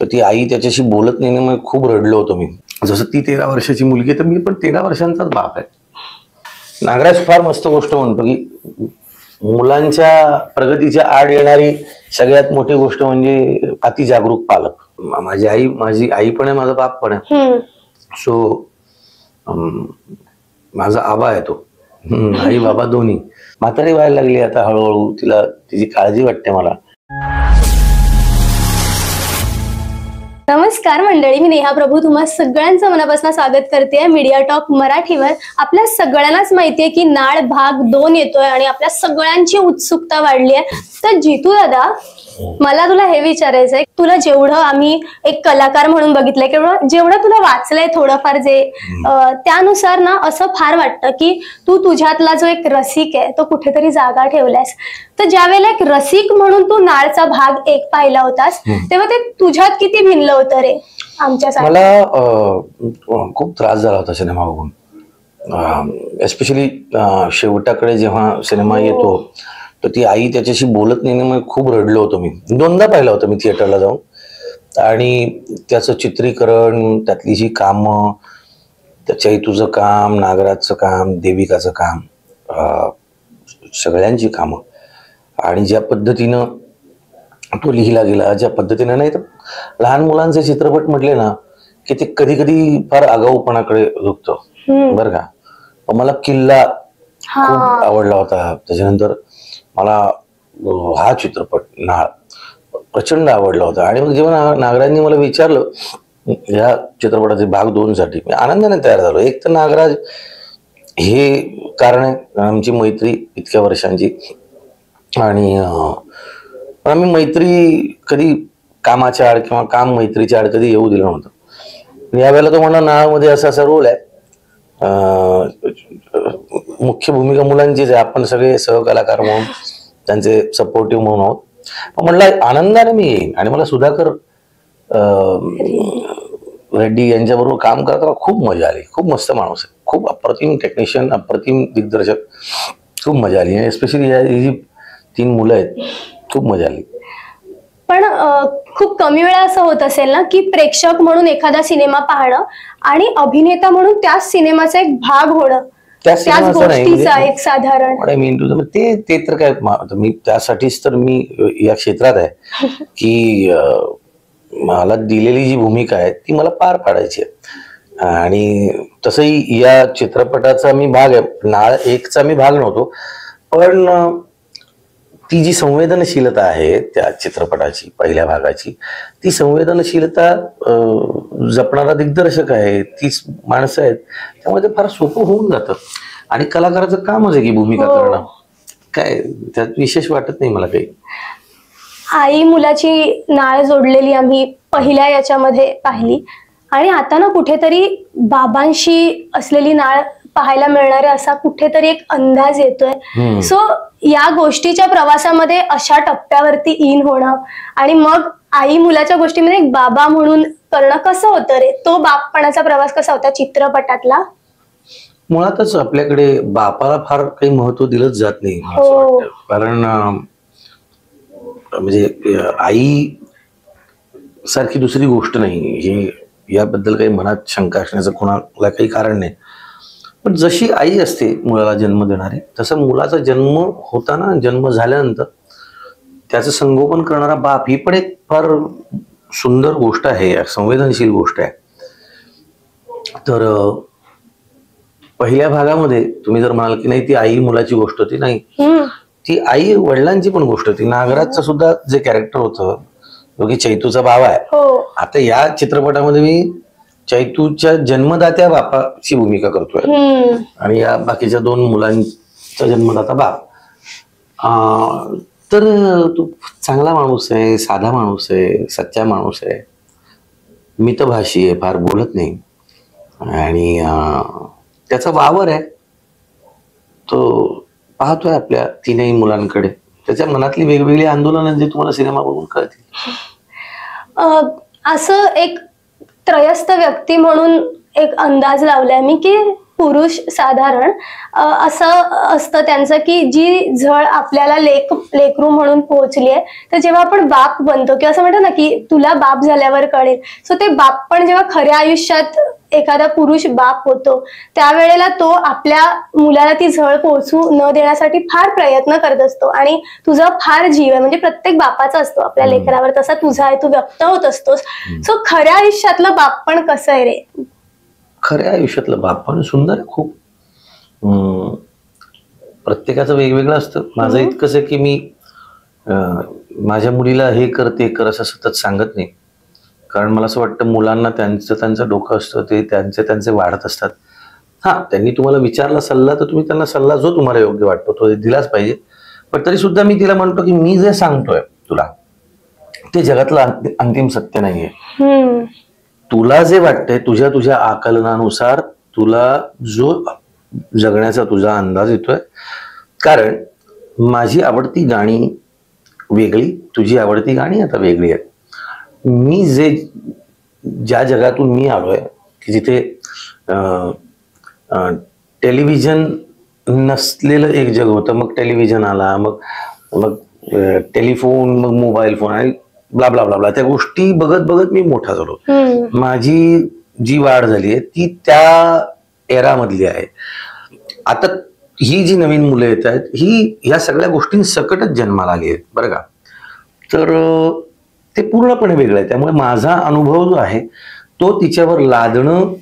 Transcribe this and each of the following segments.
तर ती आई त्याच्याशी बोलत नाही ना मग खूप रडलो होतो मी. जसं ती तेरा वर्षाची मुलगी तर मी पण तेरा वर्षांचाच बाप आहे. नागराज फार मस्त गोष्ट म्हणतो की मुलांच्या प्रगतीच्या आड येणारी सगळ्यात मोठी गोष्ट म्हणजे अति जागरूक पालक माझी आई माझी आई पण आहे माझा बाप पण आहे. सो माझा आबा आहे तो. आई बाबा दोन्ही. म्हातारी व्हायला लागली आता हळूहळू. तिला तिची काळजी वाटते मला. नमस्कार मंडळी मी नेहा प्रभू. तुम्हा सगळ्यांचं मनापासून स्वागत करते मीडिया टॉक मराठीवर. आपल्या सगळ्यांनाच माहितीये की नाळ भाग दोन येतोय आणि आपल्या सगळ्यांची उत्सुकता वाढली आहे. तर जितू दादा मला तुला हे विचारायचंय तुला जेवढं आम्ही एक कलाकार म्हणून बघितलंय किंवा जेवढं तुला वाचलंय थोडंफार जे त्यानुसार ना असं फार वाटतं की तू तुझ्यातला जो एक रसिक आहे तो कुठेतरी जागा ठेवलायस. तर ज्या वेळेला एक रसिक म्हणून तू नाळचा भाग एक पाहिला होतास तेव्हा ते तुझ्यात किती भिनलं होतं रे? आमच्यासाठी मला खूप त्रास झाला होता सिनेमा बघून. एस्पेशली शेवटाकडे जेव्हा सिनेमा येतो तर ती आई त्याच्याशी बोलत नाही ना मग खूप रडलो होतो मी. दोनदा पाहिला होता मी थिएटरला जाऊन. आणि त्याचं चित्रीकरण त्यातली जी कामं त्याच्याही तुझं काम नागराजचं काम देविकाचं काम सगळ्यांची कामं आणि ज्या पद्धतीनं तो लिहिला गेला ज्या पद्धतीने नाही तर लहान त्याचे चित्रपट म्हटले ना की ते कधी कधी फार आगाऊपणाकडे झुकतो. बरं का? मला किल्ला खूप आवडला होता. त्याच्यानंतर मला हा चित्रपट नाळ प्रचंड आवडला होता. आणि मग जेव्हा नागराजनी मला विचारलं या चित्रपटाचे भाग दोन साठी मी आनंदाने तयार झालो. एक तर नागराज हे कारण आहे कारण आमची मैत्री इतक्या वर्षांची. आणि आम्ही मैत्री कधी कामाच्या आड किंवा काम मैत्रीच्या आड कधी येऊ दिलं नव्हतं. यावेळेला तो म्हणा नाळामध्ये असा असा रोल आहे. मुख्य भूमिका मुलांचीच आहे. आपण सगळे सहकलाकार म्हणून त्यांचे सपोर्टिव्ह म्हणून आहोत. पण म्हणलं आनंदाने मी येईन. आणि मला सुधाकर रेड्डी यांच्याबरोबर काम करताना खूप मजा आली. खूप मस्त माणूस आहे. खूप अप्रतिम टेक्निशियन अप्रतिम दिग्दर्शक. खूप मजा आली. आणि एस्पेशली ही जी तीन मुलं आहेत. खूप मजा आली. पण खूप कमी वेळा असं होत असेल ना की प्रेक्षक म्हणून एखादा सिनेमा पाहणं आणि अभिनेता म्हणून त्याच सिनेमाचा एक भाग होणं. त्या त्याच गोष्टीचा म्हणजे- एक साधारण. ते ते तर काय मा- त्यासाठीच तर मी या क्षेत्रात आहे की मला दिलेली जी भूमिका आहे ती मला पार पाडायची आहे. आणि तसंही या चित्रपटाचा मी भाग आहे. नाळ एकचा मी भाग नव्हतो पण ती जी संवेदनशीलता आहे त्या चित्रपटाची पहिल्या भागाची ती संवेदनशीलता जपणारा दिग्दर्शक आहे तीच माणसं आहेत त्यामुळे ते फार सोपं होऊन जातं. आणि कलाकाराचं कामच आहे की भूमिका हो. करणं. काय त्यात विशेष वाटत नाही मला काही. आई मुलाची नाळ जोडलेली आम्ही पहिल्या याच्यामध्ये पाहिली. आणि आता ना कुठेतरी बाबांशी असलेली नाळ पाहायला मिळणारे असा कुठेतरी एक अंदाज येतोय. सो या गोष्टीच्या प्रवासामध्ये अशा टप्प्यावरती इन होणं. आणि मग आई मुलाच्या गोष्टीमध्ये एक बाबा म्हणून करणं कसं होतं रे? तो बापपणाचा प्रवास कसा होता चित्रपटातला? मुळातच आपल्याकडे बापाला फार काही महत्त्व दिलंच जात नाही हो. कारण म्हणजे आई सारखी दुसरी गोष्ट नाही. हे याबद्दल काही मनात शंका असण्याचं कोणाला काही कारण नाही. पण जशी आई असते मुलाला जन्म देणारी तसं मुलाचा जन्म होताना जन्म झाल्यानंतर त्याचं संगोपन करणारा बाप ही पण एक फार सुंदर गोष्ट आहे संवेदनशील गोष्ट आहे. तर पहिल्या भागामध्ये तुम्ही जर म्हणाल की नाही ती आई मुलाची गोष्ट होती नाही. ती आई वडिलांची पण गोष्ट होती. नागराजचं सुद्धा जे कॅरेक्टर होतं जो की चैतूचा भाव आहे. हो. आता या चित्रपटामध्ये मी चैतूच्या जन्मदात्या बापाची भूमिका करतोय. आणि या बाकीच्या दोन मुलांचा जन्मदाता बाप. अं, तर तो चांगला माणूस आहे साधा माणूस आहे सच्चा माणूस आहे. मितभाषी आहे फार बोलत नाही. आणि त्याचा वावर आहे. तो पाहतोय आपल्या तीनही मुलांकडे. त्याच्या मनातली वेगवेगळी आंदोलनं जे तुम्हाला सिनेमा बघून कळतील असं एक त्रयस्थ व्यक्ती म्हणून एक अंदाज लावलाय मी की पुरुष साधारण असं असतं त्यांचं की जी झळ आपल्याला लेक लेकरू म्हणून पोहोचली आहे तर जेव्हा आपण बाप बनतो किंवा असं म्हणतो ना की तुला बाप झाल्यावर कळेल. सो ते बाप पण जेव्हा खऱ्या आयुष्यात एखादा पुरुष बाप होतो त्यावेळेला तो आपल्या मुलाला ती झळ पोहोचू न देण्यासाठी फार प्रयत्न करत असतो. आणि तुझा फार जीव आहे म्हणजे प्रत्येक बापाचा असतो आपल्या. लेकरावर. तसा तुझा आहे तू व्यक्त होत असतोस. सो खऱ्या आयुष्यातलं बाप पण कसं आहे रे? खऱ्या आयुष्यातलं बाप पण सुंदर आहे खूप. प्रत्येकाचं वेगवेगळं असतं. माझं. इतकंच आहे की मी माझ्या मुलीला हे कर ते कर असं सतत सांगत नाही. कारण मला असं वाटतं मुलांना त्यांचं त्यांचं डोकं असतं ते त्यांचे त्यांचे वाढत असतात. हा त्यांनी तुम्हाला विचारला सल्ला तर तुम्ही त्यांना सल्ला जो तुम्हाला योग्य वाटतो तो दिलाच पाहिजे. पण तरी सुद्धा मी तिला म्हणतो की मी जे सांगतोय तुला ते जगातलं अंति- अंतिम सत्य नाहीये. तुला जे वाटतंय तुझ्या तुझ्या आकलनानुसार तुला जो जगण्याचा तुझा अंदाज येतोय कारण माझी आवडती गाणी वेगळी तुझी आवडती गाणी आता वेगळी आहेत. मी जे ज्या जगातून मी आलोय की जिथे टेलिव्हिजन नसलेलं एक जग होतं मग टेलिव्हिजन आला मग मग टेलिफोन मग मोबाईल फोन आणि ब्ला ब्ला ब्ला ब्ला त्या गोष्टी बघत बघत मी मोठा झालो. माझी जी वाढ झाली आहे ती त्या एरामधली आहे. आता ही जी नवीन मुलं येत आहेत ही या सगळ्या गोष्टींसकटच जन्माला आली आहेत बरं का? तर ते पूर्णपणे वेगळं आहे. त्यामुळे माझा अनुभव जो आहे तो तिच्यावर लादणं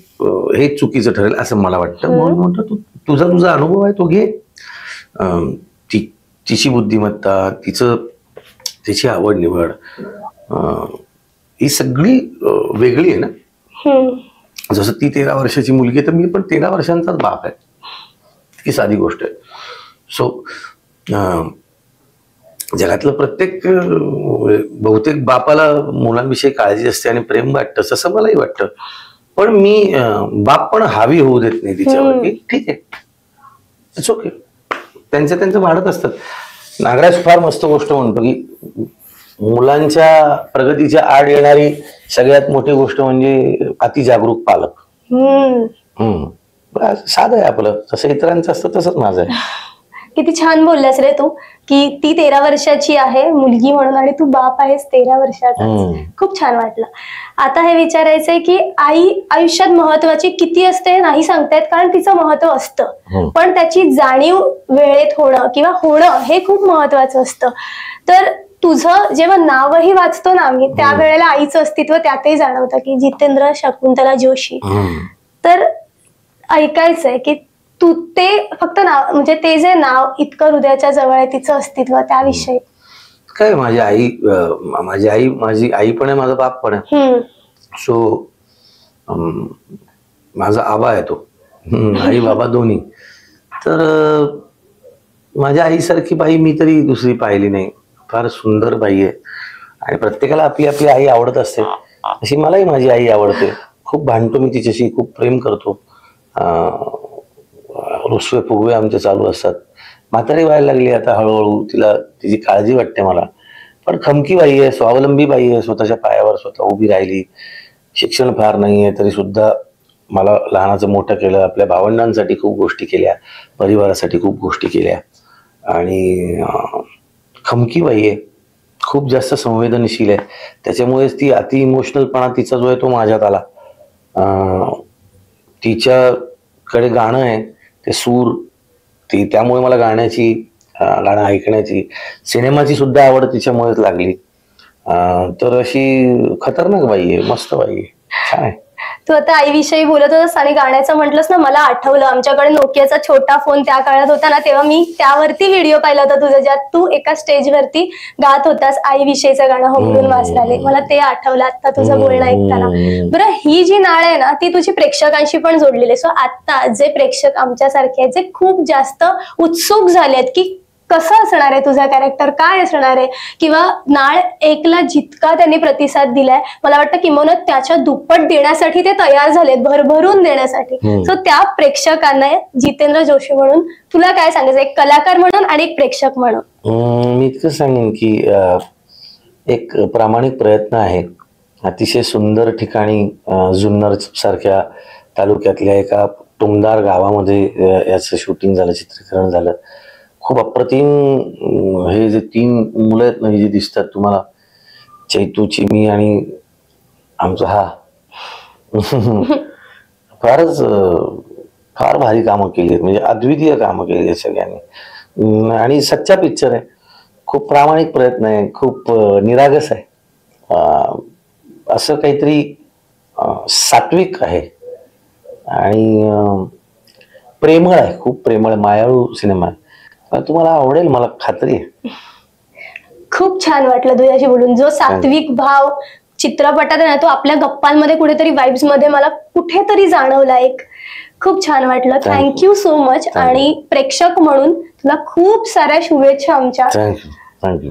हे चुकीचं ठरेल असं मला वाटतं. म्हणून म्हणतो तू तुझा तुझा अनुभव आहे तो घे. ती तिची बुद्धिमत्ता तिचं तिची आवड निवड ही सगळी वेगळी आहे ना. जसं ती तेरा वर्षाची मुलगी आहे, तर मी पण तेरा वर्षांचाच बाप आहे. ही साधी गोष्ट आहे. सो जगातलं प्रत्येक अं, बहुतेक बापाला मुलांविषयी काळजी असते आणि प्रेम वाटतं तसं मलाही वाटतं. पण मी बाप पण हावी होऊ देत नाही तिच्यावर हम्म. की ठीक आहे. इट्स ओके त्यांचं त्यांचं वाढत असतात. नागराज फार मस्त गोष्ट म्हणतो की मुलांच्या प्रगतीच्या आड येणारी सगळ्यात मोठी गोष्ट म्हणजे अति जागरूक पालक. हम्म. साधं आहे आपलं. जसं इतरांचं असतं तसंच माझं आहे. किती छान बोललास रे तू की ती तेरा वर्षाची आहे मुलगी म्हणून आणि तू बाप आहेस तेरा वर्षाचा. खूप छान वाटलं आता हे विचारायचंय की आई आयुष्यात महत्वाची किती असते हे नाही सांगतायत कारण तिचं महत्त्व असतं हम्म. पण त्याची जाणीव वेळेत होणं किंवा होणं हे खूप महत्वाचं असतं तर तुझं जेव्हा नावही वाचतो ना आम्ही त्यावेळेला आईचं अस्तित्व त्यातही जाणवतं की जितेंद्र शकुंतला जोशी. तर ऐकायचंय की तू ते फक्त नाव म्हणजे ते जे नाव इतकं हृदयाच्या जवळ आहे तिचं अस्तित्व त्याविषयी. काय माझी आई अं, माझी आई माझी आई पण आहे माझा बाप पण आहे. हम्म. सो माझा आबा आहे तो. हम्म, आई बाबा दोन्ही. तर अं, माझ्या आईसारखी बाई मी तरी दुसरी पाहिली नाही. फार सुंदर बाई आहे. आणि प्रत्येकाला आपली आपली आई आवडत असते. अशी मलाही माझी आई आवडते. खूप भांडतो मी तिच्याशी खूप प्रेम करतो. अं, रुसवे फुगवे आमचे चालू असतात. म्हातारी व्हायला लागली आता हळूहळू. तिला तिची काळजी वाटते मला. पण खमकी बाई आहे स्वावलंबी बाई आहे स्वतःच्या पायावर स्वतः उभी राहिली. शिक्षण फार नाही आहे तरी सुद्धा मला लहानाचं मोठं केलं. आपल्या भावंडांसाठी खूप गोष्टी केल्या. परिवारासाठी खूप गोष्टी केल्या. आणि खमकी बाई आहे. खूप जास्त संवेदनशील आहे. त्याच्यामुळेच ती अति इमोशनलपणा तिचा जो आहे तो माझ्यात आला. तिच्याकडे गाणं आहे. ते सूर ती त्यामुळे मला गाण्याची गाणं ऐकण्याची सिनेमाची सुद्धा आवड तिच्यामुळेच लागली. तर अशी खतरनाक बाई आहे मस्त बाई आहे. छान आहे. तू आता आईविषयी बोलत होतास आणि गाण्याचं म्हटलंस ना मला आठवलं. आमच्याकडे नोकियाचा छोटा फोन त्या काळात होता ना तेव्हा मी त्यावरती व्हिडिओ पाहिला होता तुझा ज्यात तू एका स्टेजवरती गात होतास आईविषयीचं गाणं होमरून हम्म. वाचराले मला ते आठवलं. आता तुझं बोलणं ऐकताना. हम्म. बरं ही जी नाळ आहे ना ती तुझी प्रेक्षकांशी पण जोडलेली आहे. सो आता जे प्रेक्षक आमच्यासारखे आहेत जे खूप जास्त उत्सुक झाले आहेत की कसं असणार आहे? तुझा कॅरेक्टर काय असणार आहे? किंवा नाळ एकला जितका त्यांनी प्रतिसाद दिलाय मला वाटतं किंवा त्याच्या दुप्पट देण्यासाठी ते तयार झालेत भरभरून देण्यासाठी. सो त्या प्रेक्षकांना जितेंद्र जोशी म्हणून तुला काय सांगायचं एक कलाकार म्हणून आणि एक प्रेक्षक म्हणून. मी इतकं सांगेन की एक प्रामाणिक प्रयत्न आहे. अतिशय सुंदर ठिकाणी जुन्नर सारख्या तालुक्यातल्या एका टुमदार गावामध्ये याचं शूटिंग झालं चित्रीकरण झालं. खूप अप्रतिम हे जे तीन मुलं आहेत ना हे जे दिसतात तुम्हाला चैतूची मी आणि आमचा हा. फारच फार भारी कामं केली आहेत. म्हणजे अद्वितीय कामं केली आहेत सगळ्यांनी. आणि सच्चा पिक्चर आहे. खूप प्रामाणिक प्रयत्न आहे. खूप निरागस आहे. असं काहीतरी सात्विक आहे. आणि प्रेमळ आहे. खूप प्रेमळ मायाळू सिनेमा आहे. तुम्हाला आवडेल मला खात्री. आहे खूप छान वाटलं तुझ्याशी बोलून. जो सात्विक भाव चित्रपटात आहे ना तो आपल्या गप्पांमध्ये कुठेतरी वाईब्समध्ये मला कुठेतरी जाणवला एक खूप छान वाटलं. Thank you so much. आणि प्रेक्षक म्हणून तुला खूप साऱ्या शुभेच्छा आमच्या. Thank you thank you